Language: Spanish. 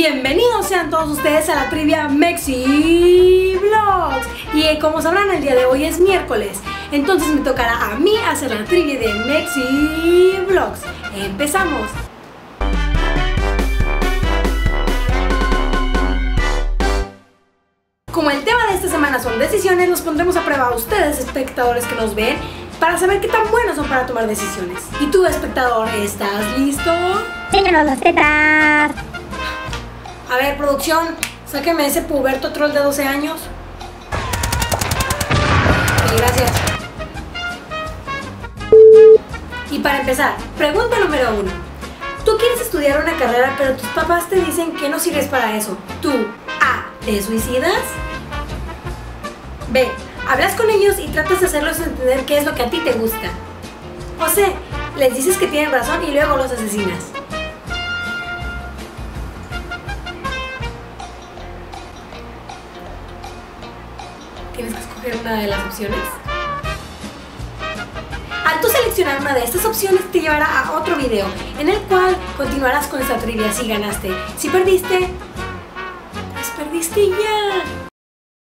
Bienvenidos sean todos ustedes a la trivia Mexi Vlogs. Y eh, como sabrán, el día de hoy es miércoles. Entonces me tocará a mí hacer la trivia de Mexi Vlogs. Empezamos. Como el tema de esta semana son decisiones, los pondremos a prueba a ustedes, espectadores que nos ven, para saber qué tan buenos son para tomar decisiones. ¿Y tú, espectador, estás listo? Síguenos las tetas. A ver, producción, sáqueme ese puberto troll de 12 años. Ok, gracias. Y para empezar, pregunta número uno. Tú quieres estudiar una carrera, pero tus papás te dicen que no sirves para eso. Tú, A, ¿te suicidas? B, hablas con ellos y tratas de hacerlos entender qué es lo que a ti te gusta. O C, les dices que tienen razón y luego los asesinas. Tienes que escoger una de las opciones. Al tú seleccionar una de estas opciones te llevará a otro video en el cual continuarás con esta trivia si ganaste. Si perdiste, pues perdiste ya.